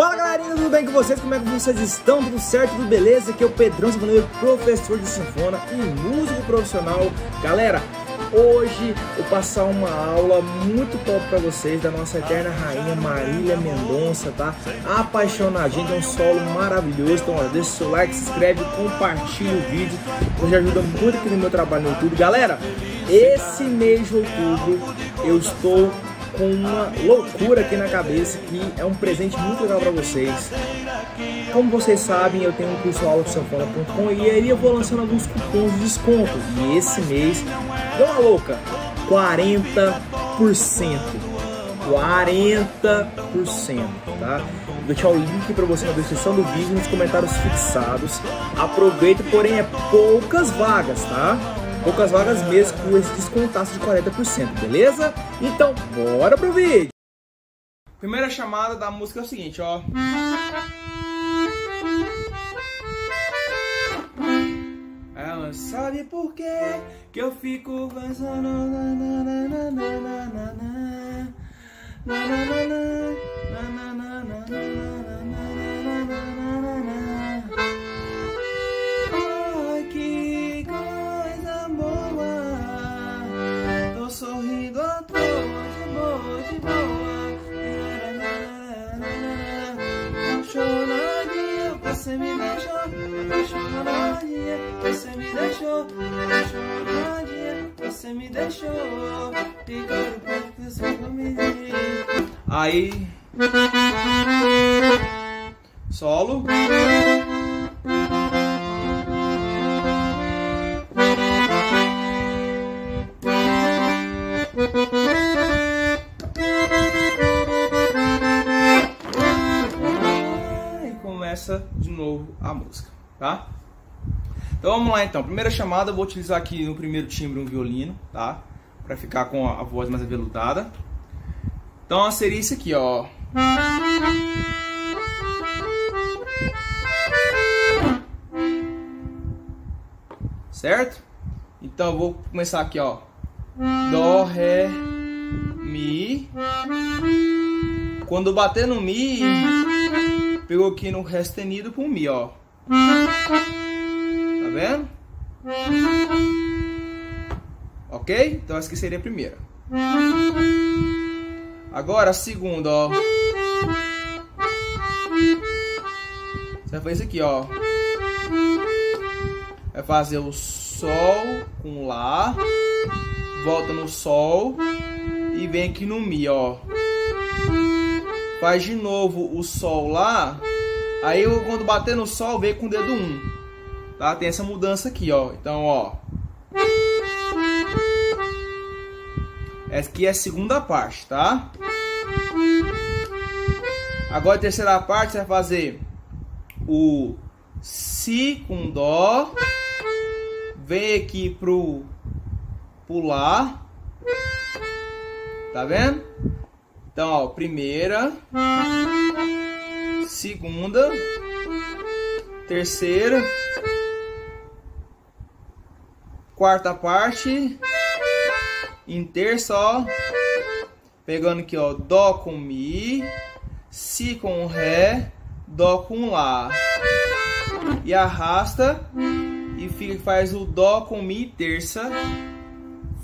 Fala galerinha, tudo bem com vocês? Como é que vocês estão? Tudo certo? Tudo beleza? Aqui é o Pedrão Sanfoneiro, professor de sanfona e músico profissional. Galera, hoje eu passar uma aula muito top para vocês da nossa eterna rainha Marília Mendonça, tá? Apaixonadinha, um solo maravilhoso. Então, ó, deixa o seu like, se inscreve, compartilha o vídeo. Hoje ajuda muito aqui no meu trabalho no YouTube. Galera, esse mês de outubro eu estou com uma loucura aqui na cabeça que é um presente muito legal para vocês. Como vocês sabem, eu tenho um curso aula de sanfona.com e aí eu vou lançando alguns cupons de desconto. E esse mês, deu uma louca, 40%. 40%, tá? Vou deixar o link para você na descrição do vídeo nos comentários fixados. Aproveita, porém é poucas vagas, tá? Poucas vagas mesmo com esse descontaço de 40%, beleza? Então, bora pro vídeo! Primeira chamada da música é o seguinte, ó. Ela sabe por quê que eu fico pensando na Aí solo começa de novo a música, tá? Então vamos lá então. Primeira chamada, eu vou utilizar aqui no primeiro timbre um violino, tá? Para ficar com a voz mais aveludada. Então seria isso aqui, ó. Certo? Então eu vou começar aqui, ó. Dó, Ré, Mi. Quando bater no Mi, Pegou aqui no Ré sustenido com Mi, ó. Tá vendo? Ok? Então essa aqui seria a primeira. Agora a segunda, ó. Você vai fazer isso aqui, ó. Vai fazer o Sol com Lá. Volta no Sol. E vem aqui no Mi, ó faz de novo o Sol lá, aí eu, quando bater no Sol, vem com o dedo 1. Tá? Tem essa mudança aqui, ó. Então, ó. Essa aqui é a segunda parte, tá? Agora a terceira parte você vai fazer o Si com Dó. Vem aqui pro pular. Tá vendo? Então, ó, primeira, segunda, terceira, quarta parte, em terça, ó, pegando aqui, ó, dó com mi, si com ré, dó com lá, e arrasta e fica faz o dó com mi terça,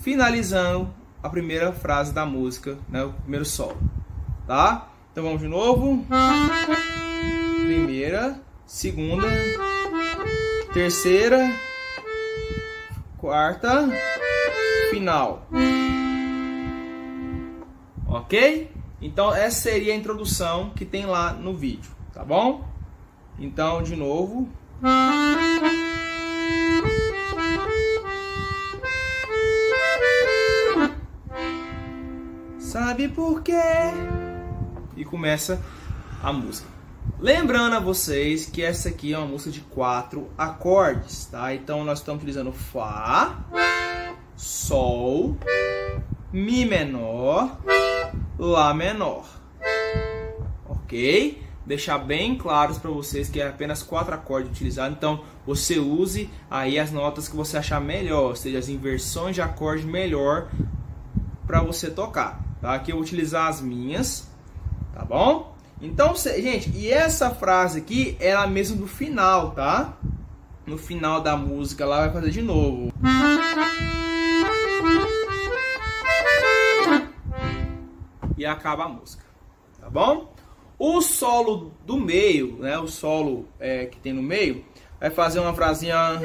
finalizando a primeira frase da música, né, o primeiro solo, tá? Então vamos de novo. Primeira, segunda, terceira, quarta, final. Ok? Então essa seria a introdução que tem lá no vídeo, tá bom? Então de novo. Sabe por quê? E começa a música. Lembrando a vocês que essa aqui é uma música de quatro acordes, tá? Então nós estamos utilizando Fá, Sol, Mi menor, Lá menor. Ok? Deixar bem claros para vocês que é apenas quatro acordes utilizados. Então você use aí as notas que você achar melhor, ou seja, as inversões de acorde melhor para você tocar. Tá? Aqui eu vou utilizar as minhas, tá bom? Então, gente, e essa frase aqui é a mesma do final, tá? No final da música lá vai fazer de novo. E acaba a música, tá bom? O solo do meio, né? O solo é, que tem no meio, vai fazer uma frasinha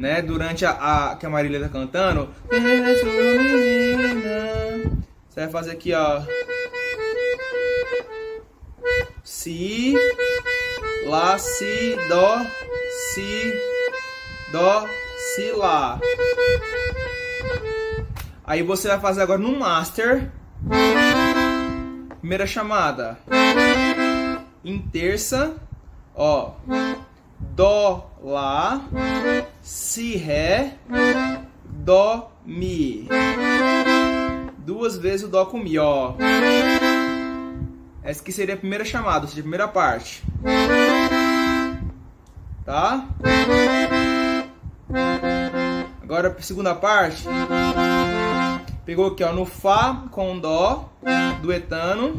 né? Durante a, a que a Marília tá cantando. Você vai fazer aqui, ó. Si, Lá, Si, Dó, Si, Dó, Si, Lá. Aí você vai fazer agora no Master. Primeira chamada. Em terça, ó. Dó, Lá, Si, Ré, Dó, Mi. Duas vezes o Dó com Mi, ó. Essa aqui seria a primeira chamada, ou seja, a primeira parte. Tá? Agora segunda parte. Pegou aqui, ó, no Fá com Dó, duetano.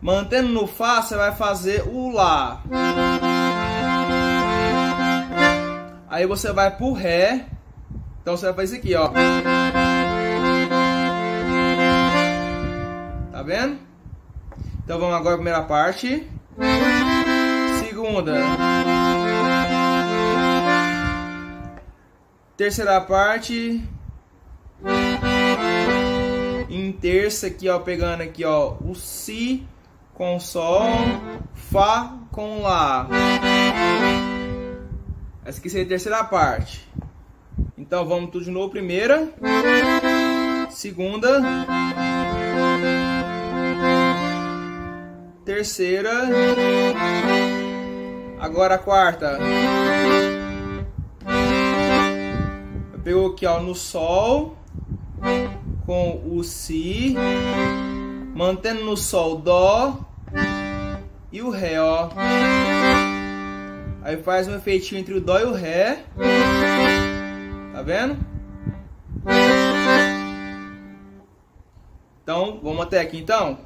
Mantendo no Fá, você vai fazer o Lá. Aí você vai pro Ré. Então você vai fazer isso aqui, ó. Tá vendo? Então vamos agora primeira parte. Segunda. Terceira parte. Em terça aqui, ó, pegando aqui, ó, o si com sol, fá com lá. Essa aqui seria a terceira parte. Então vamos tudo de novo. Primeira, segunda, terceira, agora a quarta. Pegou aqui ó, no sol com o si, mantendo no sol dó e o ré, ó. Aí faz um efeitinho entre o dó e o ré. Tá vendo? Então, vamos até aqui então.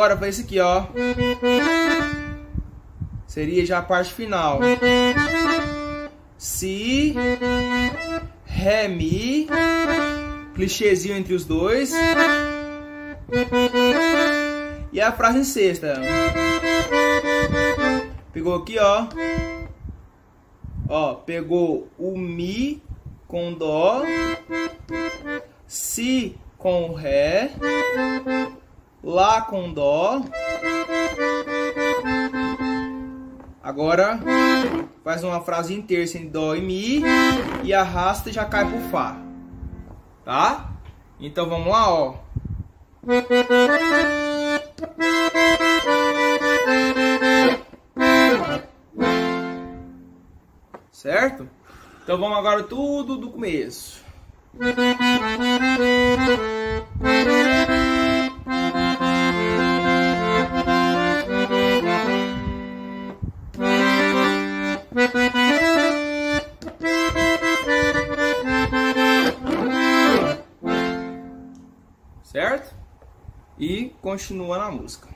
Agora para esse aqui, ó. Seria já a parte final. Si, Ré, Mi. Clichêzinho entre os dois. E a frase em sexta. Pegou aqui, ó. Ó, pegou o Mi com Dó, Si com Ré, Lá com Dó. Agora faz uma frase em terça em Dó e Mi e arrasta e já cai pro Fá. Tá? Então vamos lá, ó. Certo? Então vamos agora tudo do começo. Continua na música.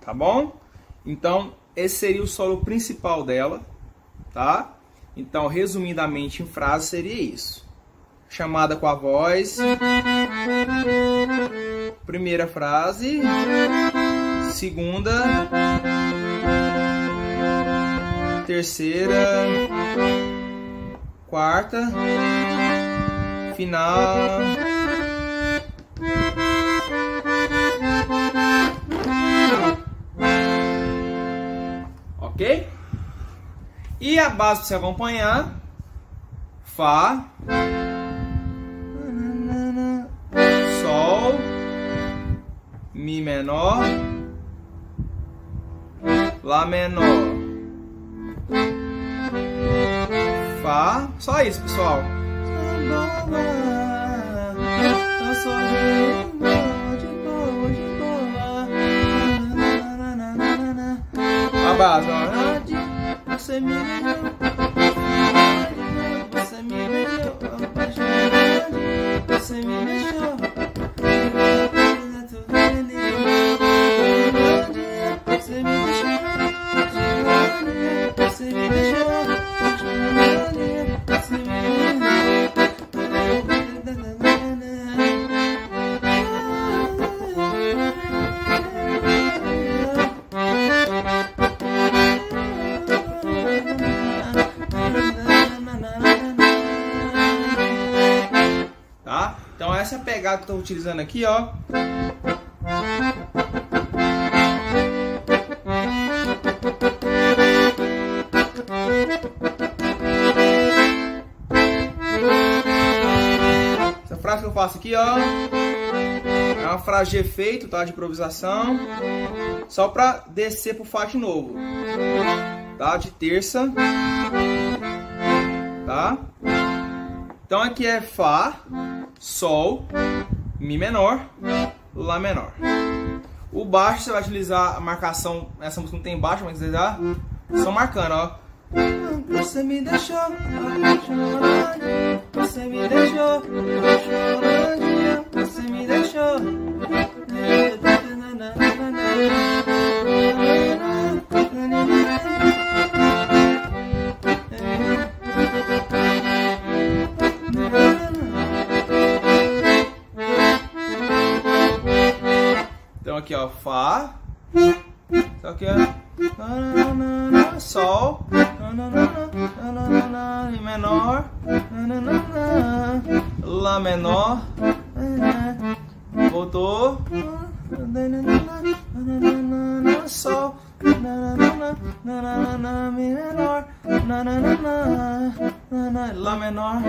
Tá bom? Então, esse seria o solo principal dela, tá? Então, resumidamente em frase seria isso. Chamada com a voz. Primeira frase. Segunda. Terceira. Quarta. Final. E a base para você acompanhar, Fá, Sol, Mi menor, Lá menor, Fá, só isso pessoal. braços. Ó. Você me beijou, você me beijou, você me beijou. Pegada que eu tô utilizando aqui, ó. Essa frase que eu faço aqui, ó. É uma frase de efeito, tá? De improvisação. Só pra descer pro Fá de novo. Tá? De terça. Tá? Então aqui é Fá, Sol, Mi menor, Lá menor. O baixo você vai utilizar a marcação. Essa música não tem baixo, mas você já só marcando, ó. Você me deixou você me deixou você me deixou. Então aqui ó, Fá. Só que é Sol, Mi menor, Lá menor, voltou, Sol, Mi menor, Lá menor.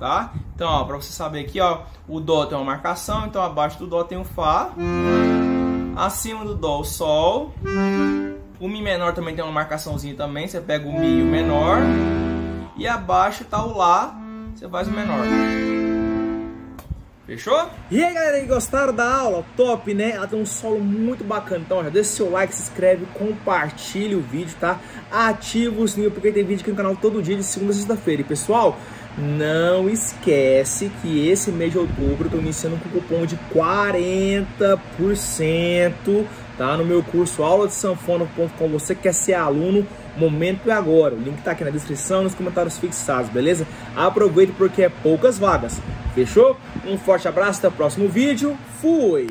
Tá? Então, ó, pra você saber aqui, ó, o Dó tem uma marcação, então abaixo do Dó tem o Fá. Acima do Dó, o Sol. O Mi menor também tem uma marcaçãozinha também, você pega o Mi e o menor. E abaixo tá o Lá, você faz o menor. Fechou? E aí galera, gostaram da aula? Top, né? Ela tem um solo muito bacana. Então já deixa seu like, se inscreve, compartilha o vídeo, tá? Ativa o sininho porque tem vídeo aqui no canal todo dia de segunda a sexta-feira. E pessoal, não esquece que esse mês de outubro eu tô iniciando com cupom de 40%, tá? No meu curso aula de sanfona.com. Você quer ser aluno? Momento é agora. O link tá aqui na descrição, nos comentários fixados, beleza? Aproveite porque é poucas vagas. Fechou? Um forte abraço, até o próximo vídeo. Fui!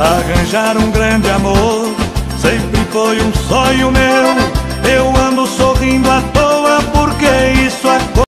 Arranjar um grande amor sempre foi um sonho meu. Eu ando sorrindo à toa porque isso aconteceu.